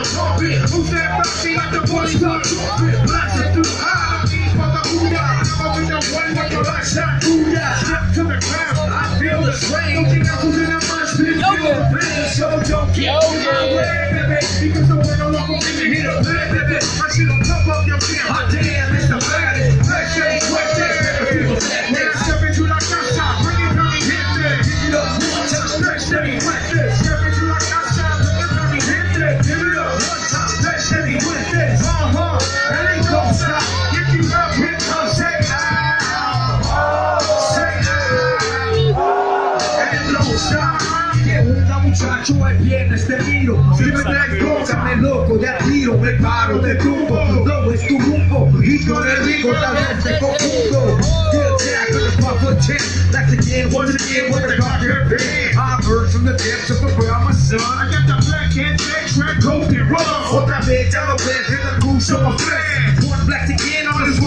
the pulpit. Who's that boxy like the boy start trumpet? Blasting through high, the hoodah. I'm with the one with the light shot hoodah. Step to the ground, I feel the strain. Looking out who's in the merch pit, feel the pain. So don't get in my way, baby. Because the love will give me hit a play, baby. I them top up your damn hot damn, it's the baddest. Let's say, what's that? Now step into a shot, bring it down hit that. Give it up say, what's that? Step into a shot, Que muchacho es viernes te miro Si me traes droga me loco tiro Me paro, te tumbo No es tu rumbo Y rico tal vez te confundo of again, once again the cocker pin I from the depths of the well, my son I got the black hand, fake track, golden run. Otra vez ya lo ves en el curso of flex One black again on this